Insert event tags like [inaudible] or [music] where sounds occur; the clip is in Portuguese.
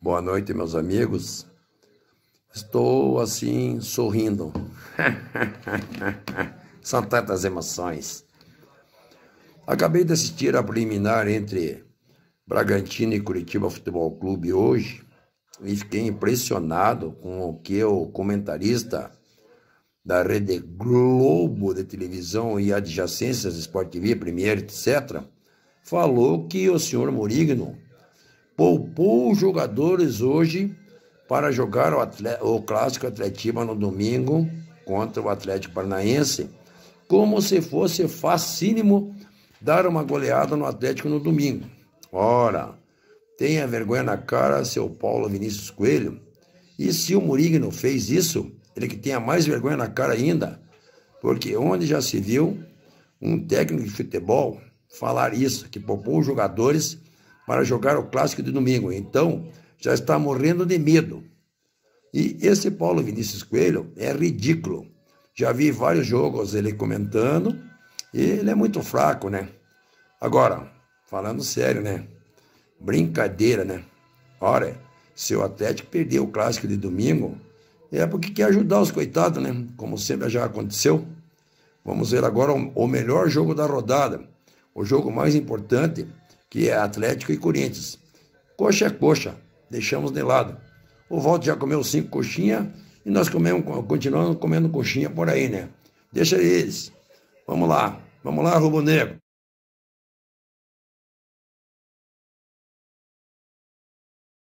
Boa noite, meus amigos. Estou assim sorrindo. [laughs] São tantas emoções. Acabei de assistir a preliminar entre Bragantino e Curitiba Futebol Clube hoje e fiquei impressionado com o que o comentarista da Rede Globo de televisão e adjacências Sport TV, Premier, etc., falou que o senhor Morigno poupou jogadores hoje para jogar o, atleta, o clássico Atletiba no domingo contra o Atlético Paranaense, como se fosse facílimo dar uma goleada no Atlético no domingo. Ora, tenha vergonha na cara, seu Paulo Vinícius Coelho. E se o Murigno fez isso, ele que tenha mais vergonha na cara ainda, porque onde já se viu um técnico de futebol falar isso, que poupou os jogadores para jogar o clássico de domingo. Então, já está morrendo de medo. E esse Paulo Vinícius Coelho é ridículo. Já vi vários jogos ele comentando e ele é muito fraco, né? Agora, falando sério, né? Brincadeira, né? Ora, se o Atlético perdeu o clássico de domingo, é porque quer ajudar os coitados, né? Como sempre já aconteceu. Vamos ver agora o melhor jogo da rodada, o jogo mais importante que é Atlético e Corinthians. Coxa é coxa, deixamos de lado. O Walter já comeu cinco coxinhas e nós comemos, continuamos comendo coxinha por aí, né? Deixa eles. Vamos lá, vamos lá, Rubro Negro.